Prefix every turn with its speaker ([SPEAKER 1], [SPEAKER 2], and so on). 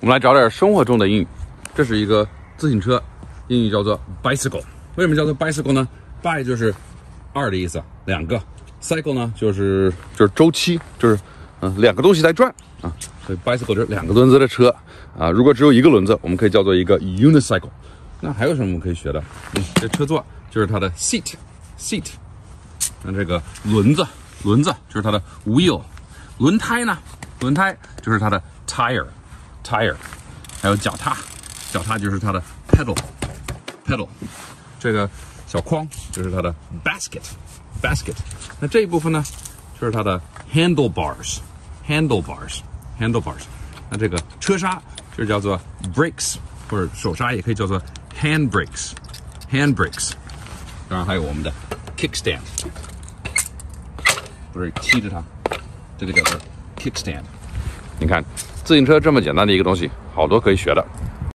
[SPEAKER 1] 我们来找点生活中的英语。这是一个自行车，英语叫做 bicycle。为什么叫做 bicycle 呢？bi 就是二的意思，两个；cycle 呢就是就是周期，就是嗯两个东西在转啊。所以 bicycle 就是两个轮子的车啊。如果只有一个轮子，我们可以叫做一个 unicycle。那还有什么我们可以学的？嗯，这车座就是它的 seat，seat。那这个轮子，轮子就是它的 wheel。轮胎呢？轮胎就是它的 tire。tire，还有脚踏，脚踏就是它的 pedal，pedal，这个小筐就是它的 basket，basket。那这一部分呢，就是它的 handlebars，handlebars，handlebars。那这个车刹就叫做 brakes，或者手刹也可以叫做 hand brakes，hand brakes。当然还有我们的 kickstand，不是踢着它，这个叫做 kickstand。你看。 自行车这么简单的一个东西，好多可以学的。